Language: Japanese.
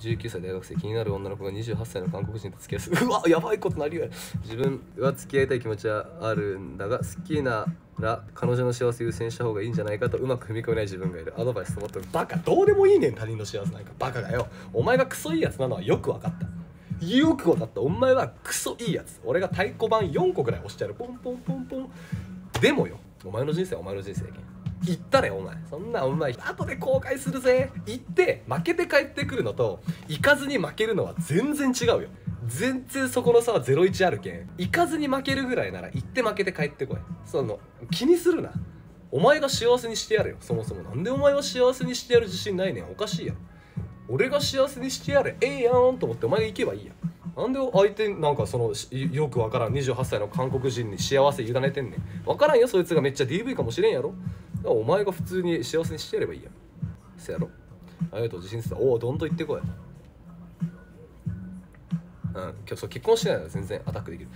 19歳大学生気になる女の子が28歳の韓国人と付き合いするうわやばいことなりよ自分は付き合いたい気持ちはあるんだが好きなら彼女の幸せ優先した方がいいんじゃないかとうまく踏み込めない自分がいる。アドバイスと思ってバカどうでもいいねん他人の幸せなんか。バカがよ。お前がクソいいやつなのはよく分かった。よく分かった。お前はクソいいやつ。俺が太鼓判4個ぐらい押してやる。ポンポンポンポン。でもよ。お前の人生はお前の人生やけん。行ったれお前。そんなお前後で後悔するぜ。行って負けて帰ってくるのと行かずに負けるのは全然違うよ。全然そこの差は01あるけん。行かずに負けるぐらいなら行って負けて帰ってこい。その気にするな。お前が幸せにしてやれよ。そもそも。なんでお前は幸せにしてやる自信ないねん。おかしいやろ。俺が幸せにしてやれ。ええやんと思ってお前が行けばいいやん。なんで相手なんかそのよくわからん28歳の韓国人に幸せ委ねてんねん。わからんよそいつが。めっちゃ DV かもしれんやろ。らお前が普通に幸せにしてやればいいやん。せやろ。ありがとう自信つた。おおどんどん行ってこい。うん今日そう結婚してないなら全然。アタックできる。